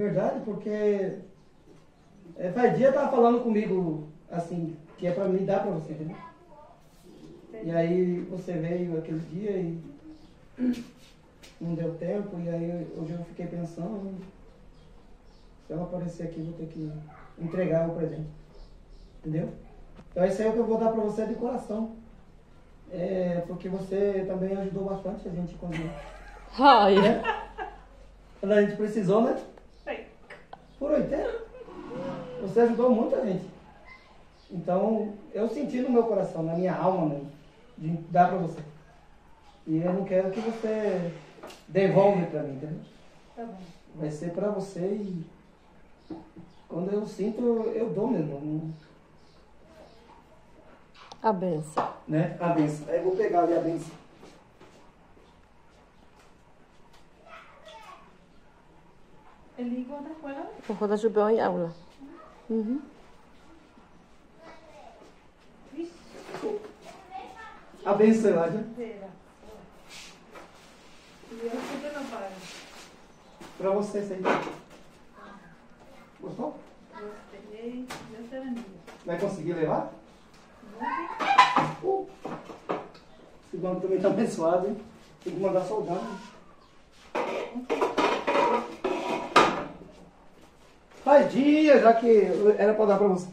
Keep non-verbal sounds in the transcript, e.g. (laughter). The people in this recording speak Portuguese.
Verdade, porque é, faz dia tava falando comigo assim, que é pra me dar pra você, entendeu? E aí você veio aquele dia e (clears throat) não deu tempo, e aí hoje eu fiquei pensando, se ela aparecer aqui, vou ter que entregar o presente. Entendeu? Então isso aí é o que eu vou dar pra você de coração. É, porque você também ajudou bastante a gente quando, Ai. (laughs) né? quando a gente precisou, né? Por 80. Você ajudou muita gente. Então, eu senti no meu coração, na minha alma mesmo, de dar pra você. E eu não quero que você devolve pra mim, entendeu? Tá bom. Vai ser pra você e quando eu sinto, eu dou mesmo. não- A benção. Né? A benção. Aí eu vou pegar ali a benção. Ele guarda fora. Ojo da chupeu em aula. Uhum. Vixe, A benção, lá, já. inteira. E eu sempre não paro. Pra você, aí. Gostou? Gostei. Deus te bendiga. Vai conseguir levar? Uh. Esse banco também tá abençoado, hein? Tem que mandar soldado. Faz dia já que era pra dar pra você.